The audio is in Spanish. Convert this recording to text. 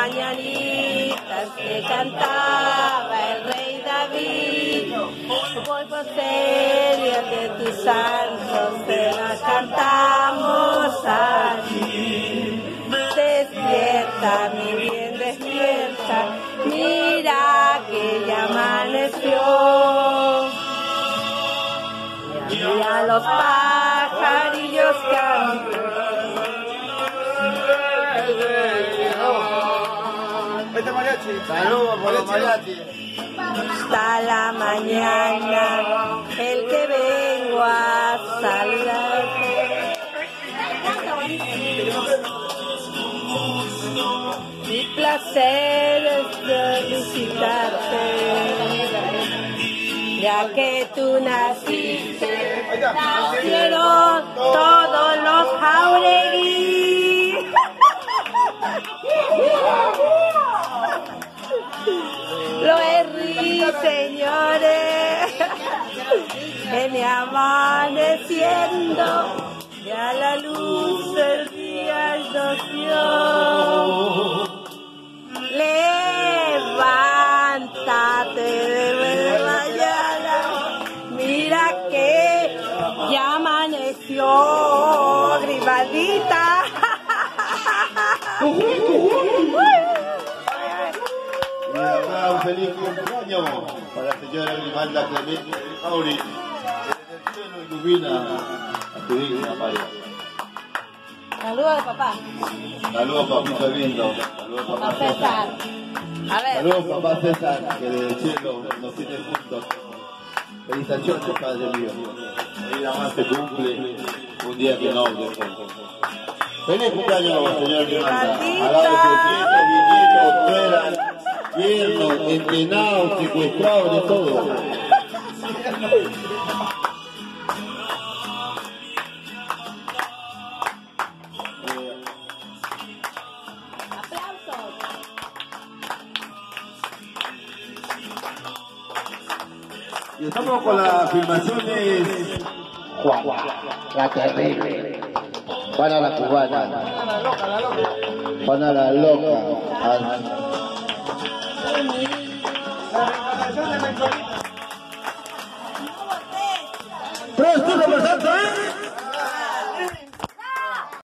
mañanitas que cantaba el rey David. Voy por serio de tus santos, se las cantamos aquí. Despierta, mi bien, despierta, mira que ya amaneció. Mira los pajarillos mariachi. Saludos por los. Hasta la mañana, el que vengo a saludar. Mi placer es visitarte, ya que tú naciste, nacieron todos amaneciendo, ya la luz del día nos. Levántate de mañana, mira que ya amaneció, acá un feliz cumpleaños para la señora Grimalda Clemente Auri. Que cielo ilumina a tu digna pareja. Saludos de papá, Saludos papito lindo. Saludos papá César. Saludos papá César, que desde el cielo nos tiene juntos. Felicitaciones, padre mío. Día más se cumple, un día que no. poco. Feliz cumpleaños, señor Grimalda. Alado bisnietos, nueras, yernos, entrenados, secuestrados, de todo. Y estamos con las filmaciones Juan, la terrible. Juana la cubana. Juana la loca. Ah, Tres, uno,